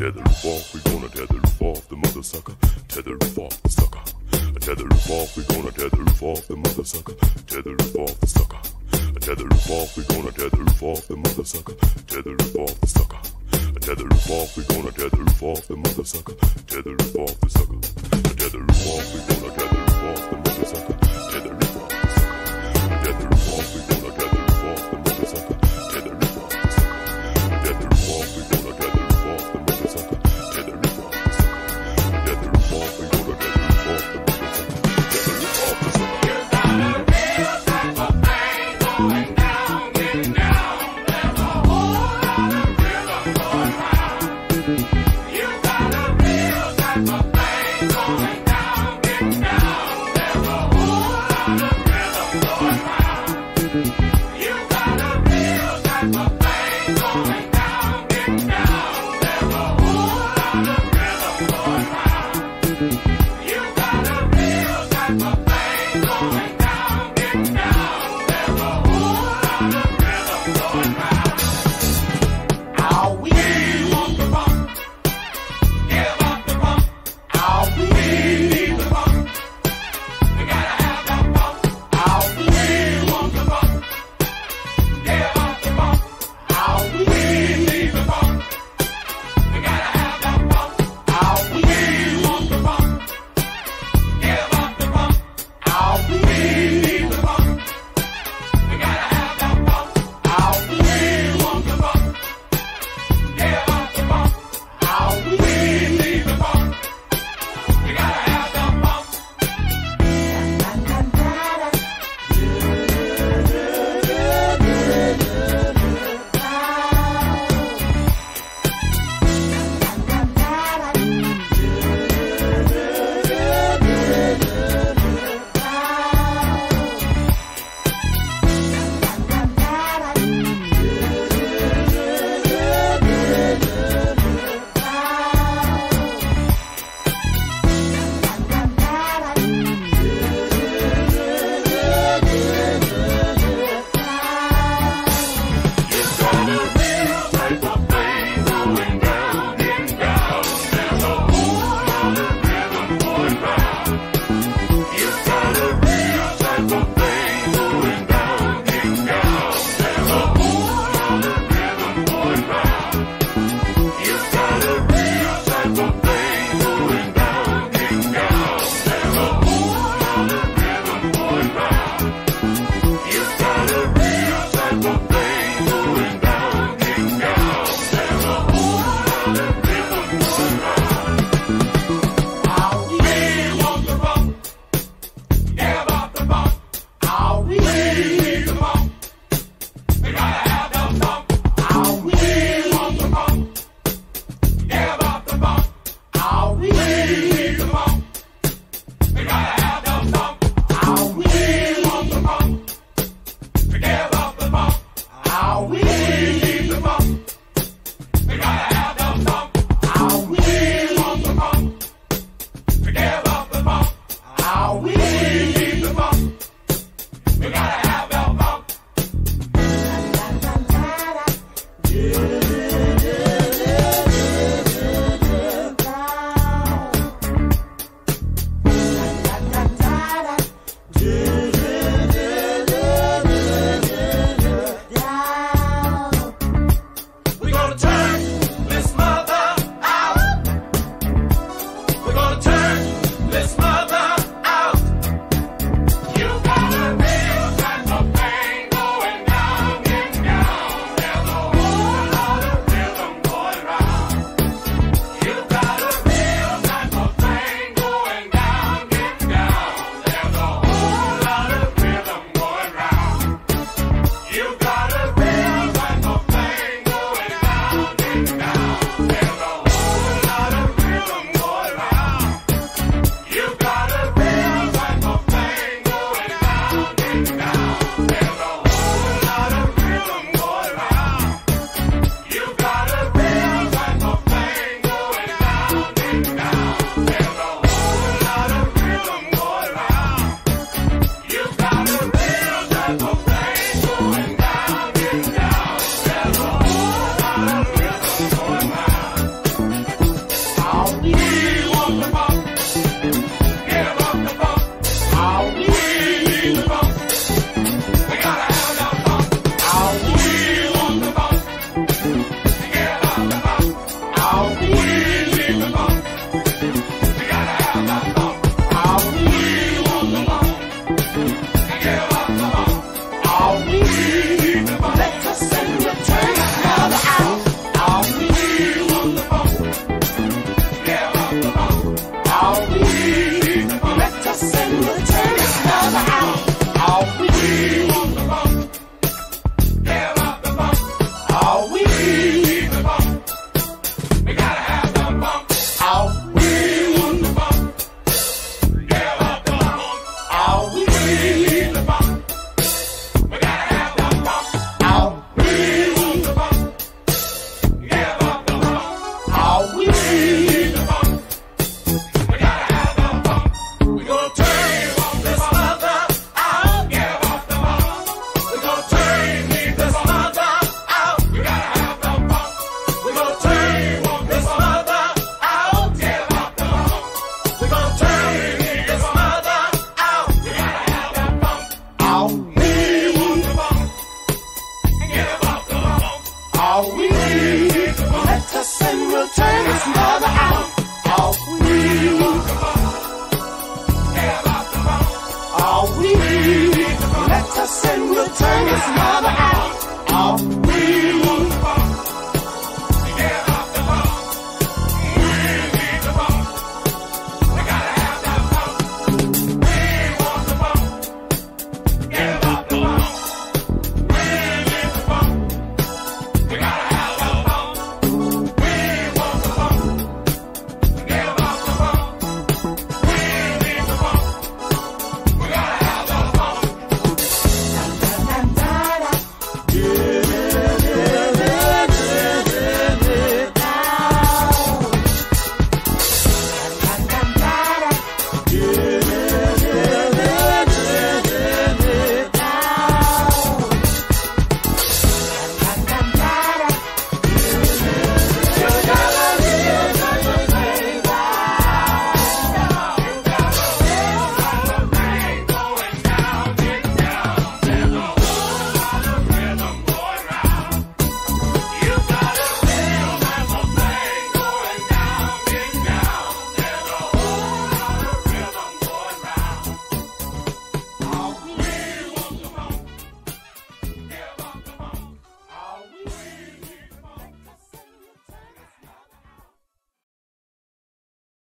Tether roof off, we gonna tether roof off the mother sucker. Tether roof off the sucker. Tether roof off, we gonna tether roof off the mother sucker. Tether roof off the sucker. Tether roof off, we gonna tether roof off the mother sucker. Tether roof off the sucker. Tether roof off, we gonna tether roof off the mother sucker. Tether roof off the sucker. Tether roof off, we gonna tether roof off the mother sucker. There's a 好，与我们吧。Turn his mother